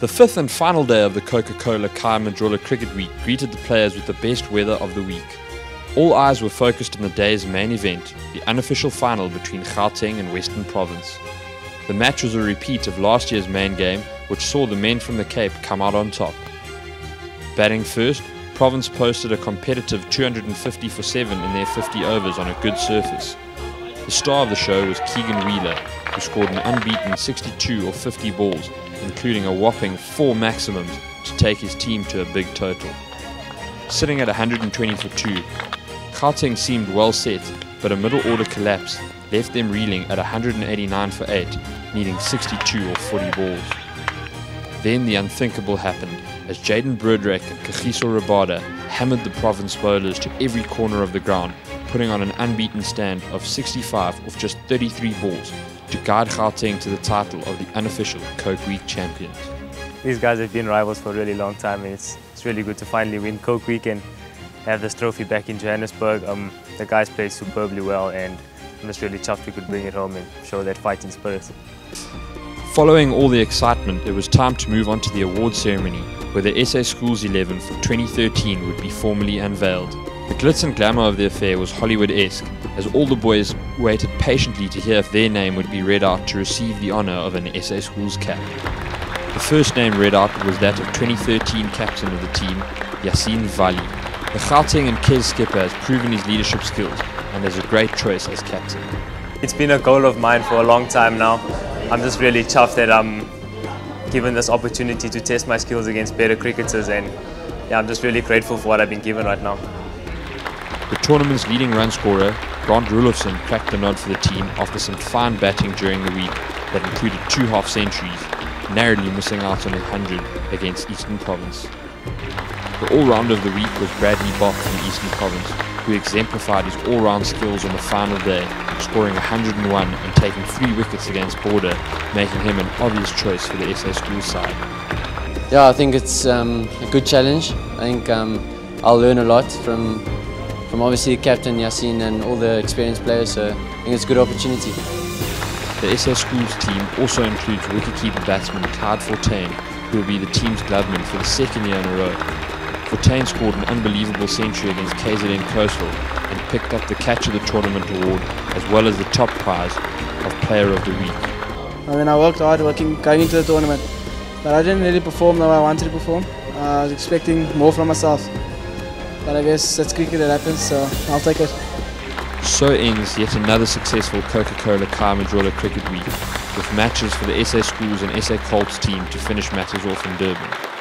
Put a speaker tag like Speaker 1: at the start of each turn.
Speaker 1: The fifth and final day of the Coca Cola Khaya Majola Cricket Week greeted the players with the best weather of the week. All eyes were focused on the day's main event, the unofficial final between Gauteng and Western Province. The match was a repeat of last year's main game, which saw the men from the Cape come out on top. Batting first, Province posted a competitive 250 for 7 in their 50 overs on a good surface. The star of the show was Keegan Wheeler, who scored an unbeaten 62 or 50 balls, including a whopping four maximums to take his team to a big total. Sitting at 120 for 2, Gauteng seemed well set, but a middle order collapse left them reeling at 189 for 8, needing 62 or 40 balls. Then the unthinkable happened as Jaden Broodryk and Kagiso Rabada hammered the province bowlers to every corner of the ground, putting on an unbeaten stand of 65 off just 33 balls to guide Gauteng to the title of the unofficial Coke Week champions.
Speaker 2: These guys have been rivals for a really long time and it's, it's really good to finally win Coke Week and have this trophy back in Johannesburg. Um, the guys played superbly well and I'm just really chuffed we could bring it home and show that fighting spirit.
Speaker 1: Following all the excitement, it was time to move on to the award ceremony, where the SA Schools 11 for 2013 would be formally unveiled. The glitz and glamour of the affair was Hollywood-esque, as all the boys waited patiently to hear if their name would be read out to receive the honour of an SA Schools cap. The first name read out was that of 2013 captain of the team, Yaseen Vallie. The Gauteng and Kes skipper has proven his leadership skills and is a great choice as captain.
Speaker 2: It's been a goal of mine for a long time now. I'm just really chuffed that I'm given this opportunity to test my skills against better cricketers and yeah, I'm just really grateful for what I've been given right now.
Speaker 1: Tournament's leading run scorer, Grant Roelofsen, cracked the nod for the team after some fine batting during the week that included two half centuries, narrowly missing out on a 100 against Eastern Province. The all-rounder of the week was Bradley Bok from Eastern Province, who exemplified his all-round skills on the final day, scoring 101 and taking three wickets against Border, making him an obvious choice for the SA Schools side.
Speaker 3: Yeah, I think it's um, a good challenge. I think um, I'll learn a lot from from obviously captain Yaseen and all the experienced players, so I think it's a good opportunity.
Speaker 1: The SA Schools team also includes wicketkeeper batsman Clyde Fortuin, who will be the team's gloveman for the second year in a row. Fortuin scored an unbelievable century against KZN Coastal and picked up the catch of the tournament award as well as the top prize of Player of the Week.
Speaker 4: I mean, I worked hard working, going into the tournament, but I didn't really perform the way I wanted to perform. Uh, I was expecting more from myself, but I guess that's cricket, happens, so I'll take it.
Speaker 1: So ends yet another successful Coca-Cola Khaya Majola Cricket Week, with matches for the SA Schools and SA Colts team to finish matters off in Durban.